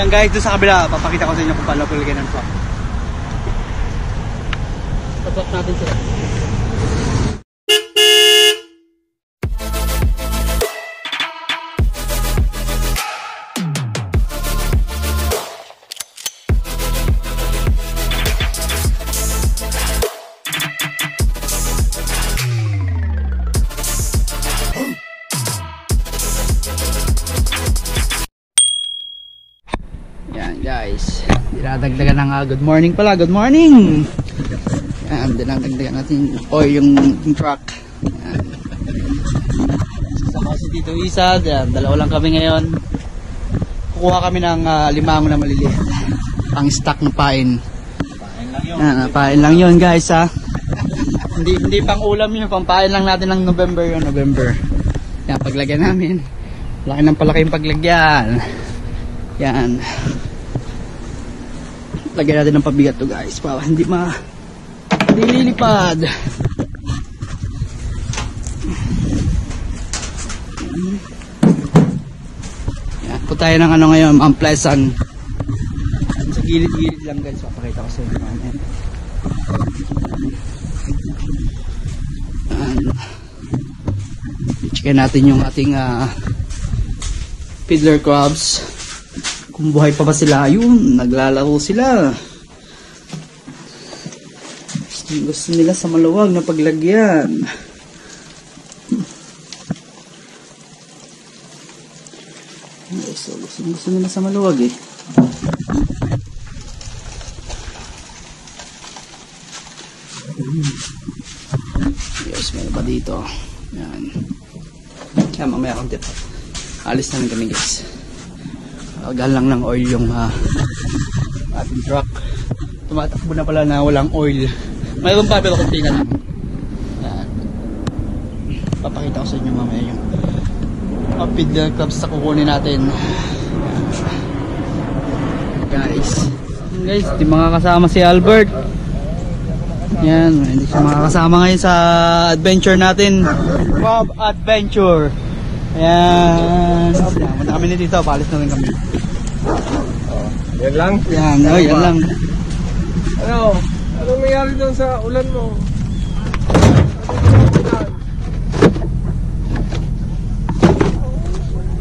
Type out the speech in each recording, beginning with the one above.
Yan guys, doon sa kabila, papakita ko sa inyo kung paano kulagyan ng truck. Tapak natin sila. Guys, dinadagdagan ng uh, good morning pala, good morning! Yan, dinadagdagan natin o yung, yung truck. Yan. Sasama si Tito Isa, yan, dalawa lang kami ngayon. Kukuha kami ng uh, limango na maliliit. Pang stock ng pain. Pain lang yun. Yan, ah, pain lang yun guys ha. hindi, hindi pang ulam yun, pang pain lang natin ng November yun, November. Yan, paglagyan namin. Laki ng palaki yung paglagyan. Yan. Lagyan natin ng pabigat to guys para hindi ma hindi lilipad. Yan. Punta tayo ng ano ngayon, Mount Pleasant. Sa gilid-gilid lang guys, papakita ko sa inyo. Yan. Checkin natin yung ating ah, fiddler crabs kung buhay pa ba sila ayun naglalaro sila. Gusto nila sa maluwag na paglagyan. Gusto, gusto, gusto nila sa maluwag eh. Yes meron pa dito. Yan. Kaya mamaya konti pa alis na lang kami guys Agal lang ng oil yung uh, ating truck. Tumatakbo na pala na walang oil. Mayroon pa pero kunti na lang. Yan. Papakita ko sa inyo mamaya yung mga feeder clubs sa kukunin natin. Yan. Guys. Guys, di makakasama si Albert. Yan, hindi siya makakasama ngayon sa adventure natin. Bob Adventure. Ayan. Ayan. Punta kami dito. Palis na rin kami. Yan lang. Yan. Oh, yan lang. Ano? Anong nangyari doon sa ulan mo?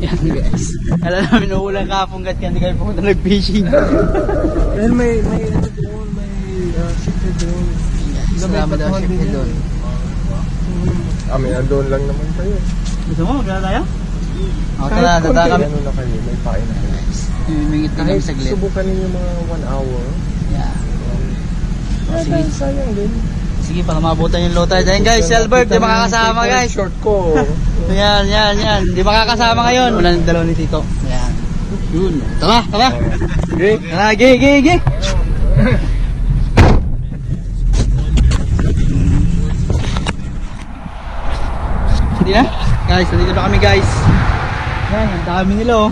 Yan guys. Alam namin uulan kahapon gat hindi kayo pumunta nag-fishing. Dahil may, may, ano doon, may uh, doon. Salamat daw ship doon. Kami, andun lang naman kayo. Gusto mo? Magkala tayo? O, Kahit tara, tara kami. ano na kayo, may pain na kayo. Mingit din kami saglit. subukan ninyo mga one hour. Yeah. Oh, sige. sayang din. Sige, para mabutan yung low tide. Ayan guys, si Albert, di makakasama guys. Short ko. Yan, yan, yan. Di makakasama ngayon. Wala ng dalaw ni Tito. Yan. Yun. Tara, tara. Okay. Tara, gi, gi, gi. Hindi na? Guys, nandito na kami guys. Yan, ang dami nila oh.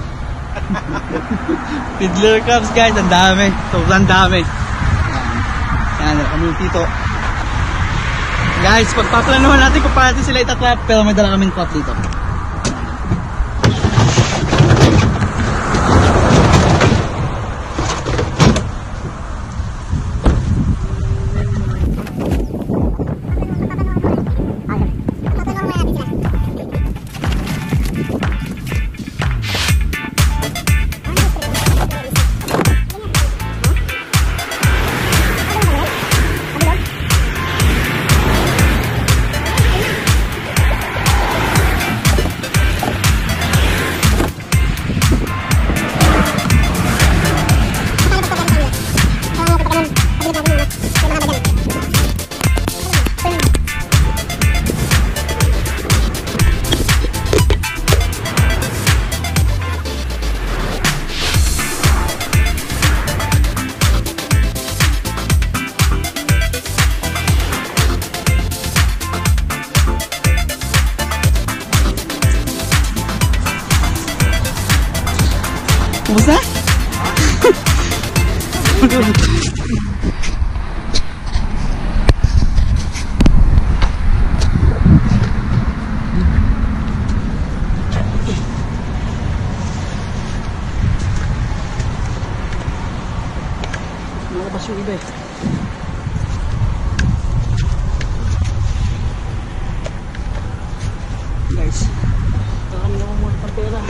Fiddler crabs guys, ang dami. Sobrang dami. Yan, yan kami yung Tito. Guys, pagpaplanuhan natin kung paano sila itatrap pero may dala kaming trap dito. Yung iba eh. Guys, baka kami namumulot ng pera.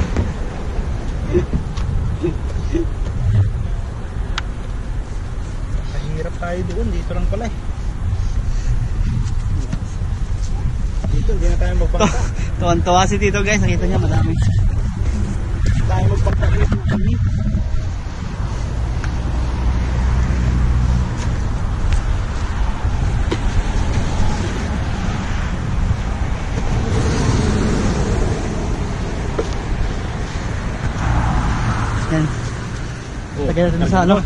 Mahirap tayo doon. Dito lang pala eh. Dito, hindi na tayo magpangka. Tuwan-tuwa si Tito guys, nakita niya madami. tayo magpangka dito. Yan. Oh, Lagyan natin sa ano.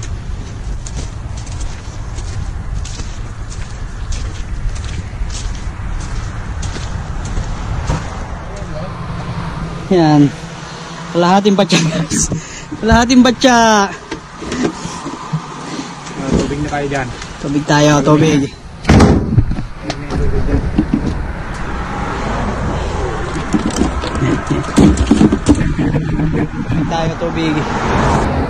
Yan. Kalahating batya guys. Kalahating batya. Ah, tubig na tayo dyan. Tubig tayo, tubig. May tubig dyan. Tubig tayo, tubig.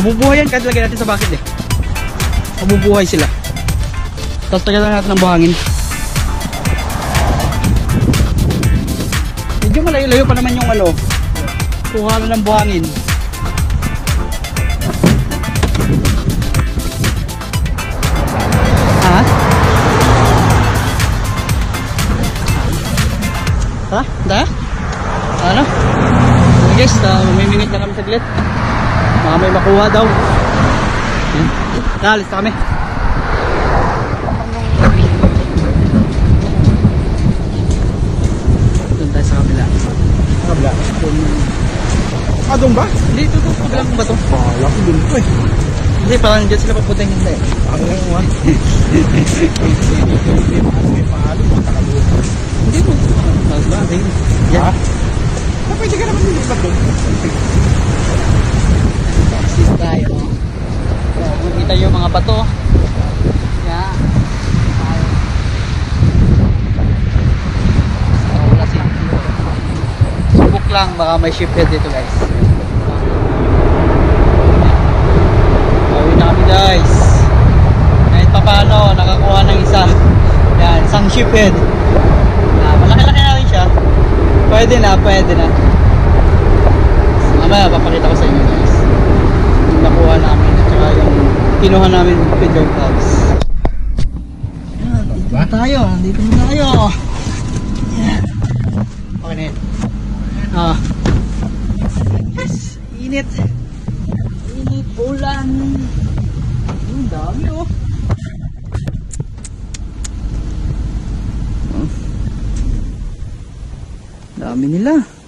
Mabubuhay yan kahit lagyan natin sa bucket eh. Mabubuhay sila. Tapos lagyan lang natin ng buhangin. Medyo malayo-layo pa naman yung ano. Kuha na ng buhangin. Ha? Ha? Da? Ano? Okay guys, uh, mamimingit na kami saglit. Baka may makuha daw. Naalis na kami. Doon tayo sa kabila. Kabla. Ah, doon ba? Hindi, ito ito. Kabila kong bato. Bahala ko doon ko eh. Hindi, parang dyan sila papunta hindi. Ang nga. May palo. Matakalo. Hindi po. Hindi. Yan. Ha? Ah, pwede ka naman dito doon. Sis tayo. So, makita yung mga bato. Tayo. So, wala si Subok lang, baka may shiphead dito guys. Bawi na kami guys. Kahit pa paano, nakakuha ng isa. Yan, isang shiphead. Ah, malaki-laki na rin siya. Pwede na, pwede na. Mamaya, papakita ko sa inyo nakuha namin at saka yung kinuha namin video vlogs. Yan, dito na tayo. Dito na tayo. Yan. Okay na yun. Ah. Yes. Init. Init. Ulan. Ang dami. Oh. Dami nila.